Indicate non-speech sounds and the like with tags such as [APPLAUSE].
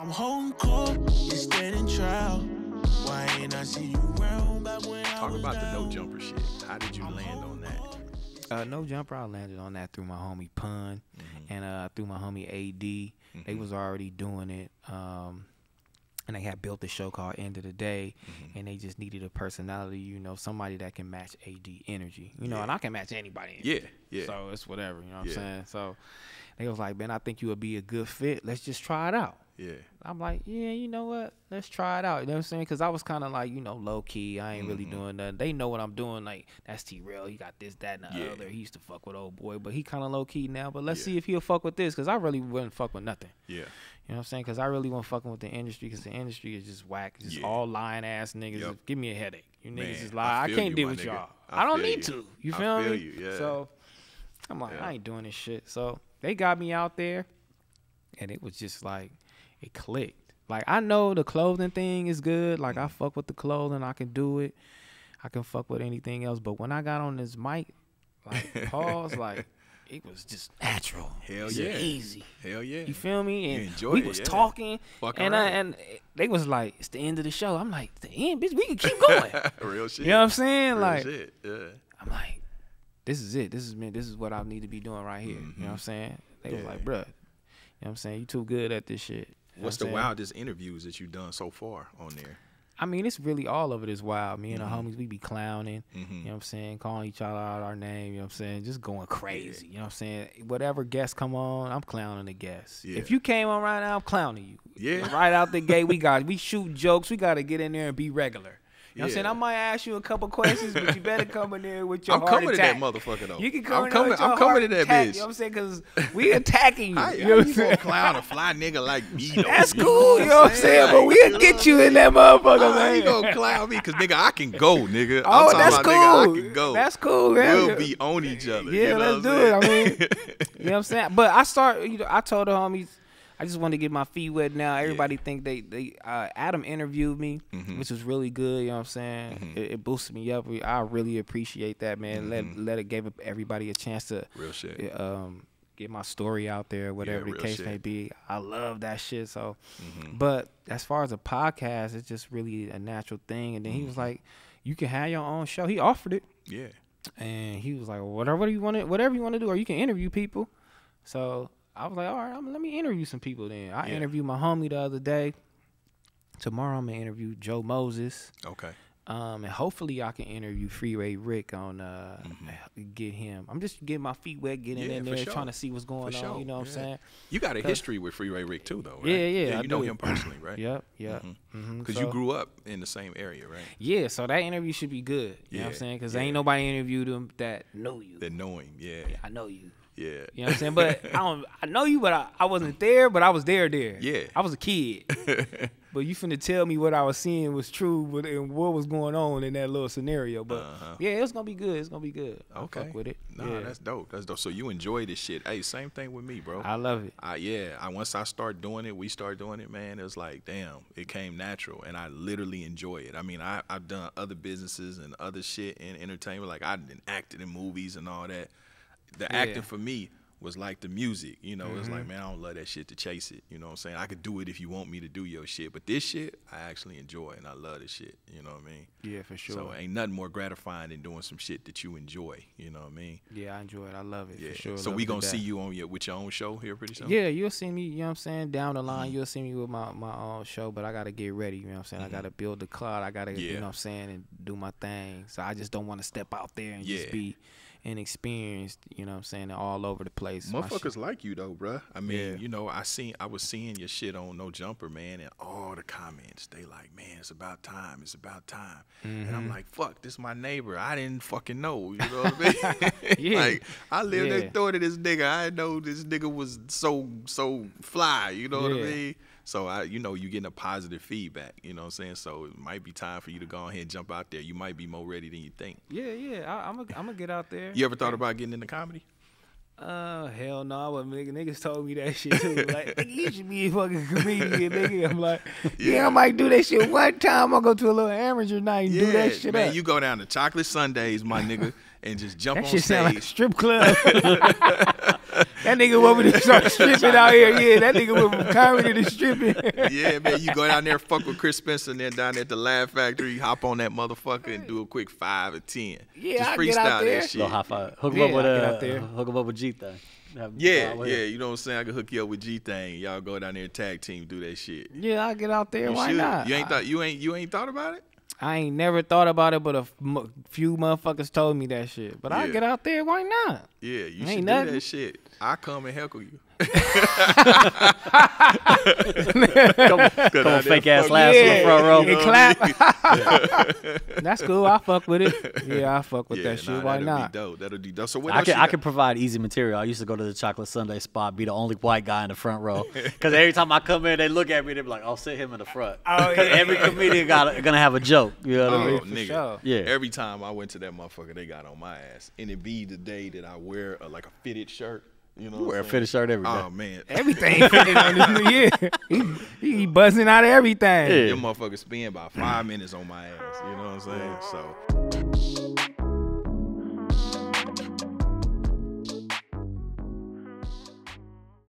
I'm home cooked, you standing trial. Why ain't I see you round back when I Talk was about the no jumper shit. How did you land on that? Uh, no jumper. I landed on that through my homie Pun Mm-hmm. and uh, through my homie AD. They was already doing it. Um, and they had built a show called End of the Day, Mm-hmm. and they just needed a personality, you know, somebody that can match AD energy, you know, and I can match anybody. Yeah, yeah. So it's whatever, you know what Yeah. I'm saying? So they was like, man, I think you would be a good fit. Let's just try it out. Yeah. I'm like, yeah, you know what? Let's try it out. You know what I'm saying? Because I was kind of like, you know, low key. I ain't really Mm-hmm. doing nothing. They know what I'm doing. Like, that's T Rell. He got this, that, and the Yeah. other. He used to fuck with old boy, but he kind of low key now. But let's Yeah. see if he'll fuck with this. Because I really wouldn't fuck with nothing. Yeah. You know what I'm saying? Because I really wasn't fucking with the industry. Because the industry is just whack. It's just Yeah. all lying ass niggas. Yep. Give me a headache. You Man, niggas is I lie. I, feel can't you, deal with nigga. y'all. I I, don't need you. to. You I feel feel me? you, yeah. So I'm like. I ain't doing this shit. So they got me out there, and it was just like it clicked. Like I know the clothing thing is good. Like Mm. I fuck with the clothing. I can do it. I can fuck with anything else. But when I got on this mic, like [LAUGHS] pause, like it was just natural. Hell yeah. Easy. Hell yeah. You feel me? And we it, was yeah. talking, Fuck and I, and they was like, "It's the end of the show." I'm like, "The end, bitch. We can keep [LAUGHS] going." Real shit. you know what I'm saying? Real like, shit. Yeah. I'm like, this is it. This is me. This is what I need to be doing right here. You know what I'm saying? They was Mm-hmm. Like, bruh, you know what I'm saying? You too good at this shit. You What's the saying? wildest interviews that you've done so far on there? I mean, it's really all of it is wild. Me and Mm-hmm. the homies, we be clowning. You know what I'm saying? Calling each other out our name. You know what I'm saying? Just going crazy. You know what I'm saying? Whatever guests come on, I'm clowning the guests. Yeah. If you came on right now, I'm clowning you. Yeah. Right out the gate, we got we shoot jokes. We got to get in there and be regular. You know what I'm saying? I might ask you a couple questions, but you better come in there with your I'm heart coming to that motherfucker though. You can come I'm in coming. with your I'm coming to that attack, bitch. You know what I'm saying? Because we attacking you. How, you know what I'm saying? clown a fly nigga like me? Though? That's cool, you know what I'm saying? But we'll get you in that motherfucker, How you man. gonna clown me? Cause nigga, I can go, nigga. I'm Oh, talking that's about, Nigga, cool. I can go. That's cool, man. We'll be on each other. Yeah, you know let's do it. I mean, you know what I'm saying? But I start, you know, I told the homies, I just want to get my feet wet now. Everybody think they, they uh, Adam interviewed me, Mm-hmm. which was really good. You know what I'm saying? It, it boosted me up. I really appreciate that, man. Let let it give everybody a chance to Mm-hmm. Real shit. um, get my story out there, whatever the case shit. may be. I love that shit. So, Mm-hmm. but as far as a podcast, it's just really a natural thing. And then he was Mm-hmm. like, "You can have your own show." He offered it, Yeah. and he was like, "Whatever you want to, whatever you want to do, or you can interview people." So I was like, "All right, I'm, let me interview some people." Then I Yeah. interviewed my homie the other day. Tomorrow I'm gonna interview Joe Moses. Okay. Um, and hopefully I can interview Freeway Rick on uh get him. I'm just getting my feet wet, getting Mm-hmm. Yeah, in there, sure. trying to see what's going For on. sure. You know what I'm saying? You got a history with Freeway Rick too, though, right? Yeah, yeah, I you know do. him personally, right? [CLEARS THROAT] Yep, yep. Because So- you grew up in the same area, right? Yeah, so that interview should be good. You know what I'm saying? Because yeah. ain't nobody interviewed him that know you. That know him, yeah, I know you. Yeah. You know what I'm saying? But [LAUGHS] I don't. I know you, but I, I wasn't there. But I was there. There. Yeah. I was a kid. [LAUGHS] but you finna tell me what I was seeing was true, but and what was going on in that little scenario. But Uh-huh. yeah, it's gonna be good. It's gonna be good. I Okay. fuck with it. Nah, yeah. that's dope. That's dope. So you enjoy this shit. Hey, same thing with me, bro. I love it. I, yeah, I once I start doing it, we start doing it, man. It was like, damn, it came natural, and I literally enjoy it. I mean, I I've done other businesses and other shit in entertainment, like I done acted in movies and all that. The Yeah. acting for me was like the music, you know. It's Mm-hmm. like, man, I don't love that shit to chase it. You know what I'm saying? I could do it if you want me to do your shit, but this shit, I actually enjoy, and I love this shit. You know what I mean? Yeah, for sure. So ain't nothing more gratifying than doing some shit that you enjoy. You know what I mean? yeah, I enjoy it. I love it Yeah. for sure. so Love we gonna see you on your with your own show here pretty soon. Yeah, you'll see me, you know what I'm saying, down the Mm-hmm. line, you'll see me with my, my own show, but I gotta get ready, you know what I'm saying? I gotta build the cloud, I gotta, you Mm-hmm. Know what I'm saying, and do my thing. So I just don't wanna step out there and Yeah. just be inexperienced, you know what I'm saying, all over the place. Motherfuckers like you though, bruh. I mean, Yeah. you know, I seen I was seeing your shit on No Jumper, man, and all the comments, they like, man, it's about time, it's about time. And Mm-hmm. I'm like, fuck, this my neighbor. I didn't fucking know. You know what I mean? [LAUGHS] Yeah. [LAUGHS] like I lived Yeah. next door to this nigga. I didn't know this nigga was so so fly, you know what I mean? So I you know, you're getting a positive feedback, you know what I'm saying? So it might be time for you to go ahead and jump out there. You might be more ready than you think. Yeah, yeah, I, I'm gonna I'm get out there. You ever thought about getting into comedy? Uh, hell no, but nigga, niggas told me that shit too. Like, nigga, you should be a fucking comedian, nigga. I'm like, [LAUGHS] yeah. I might do that shit one time. I'll go to a little amateur night and do that shit man, up. you go down to Chocolate Sundays, my nigga, and just jump That on shit sound like a stage. strip club. [LAUGHS] that nigga want me to start stripping out here. Yeah, that nigga went from comedy to stripping. yeah, man, you go down there, fuck with Chris Spencer, and then down at the Laugh Factory, hop on that motherfucker and do a quick five or ten. Yeah, just I freestyle get out there. that shit. Little high five. Hook him Yeah, up with I uh, there. hook him up with G thing. Yeah, yeah, you know what I'm saying. I can hook you up with G thing. Y'all go down there and tag team, do that shit. yeah, I get out there. You Why should. not? You ain't thought you ain't you ain't thought about it? I ain't never thought about it, but a f- m- few motherfuckers told me that shit. But I get out there. Why not? Yeah, you Ain't should nothing. do that shit. I come and heckle you. Come on, come on fake ass fuck- laughs in the front row. and clap. [LAUGHS] That's cool. I fuck with it. Yeah, I fuck with yeah, that shit. nah, Why that'll not? Be dope. That'll be dope. So what I can I can provide easy material. I used to go to the chocolate Sunday spot, be the only white guy in the front row. Because every time I come in, they look at me, they be like, "Oh, sit him in the front." Oh, 'Cause every comedian got gonna have a joke. You know what I Oh, mean? for nigga. sure. Yeah. Every time I went to that motherfucker, they got on my ass. And it be the day that I wear a, like a fitted shirt. You know, You what wear a I'm saying? fitted shirt every day. Oh man, Everything fitting on this new year. He, he buzzing out of everything. Yeah. them motherfuckers spend about five minutes on my ass. You know what I'm saying? So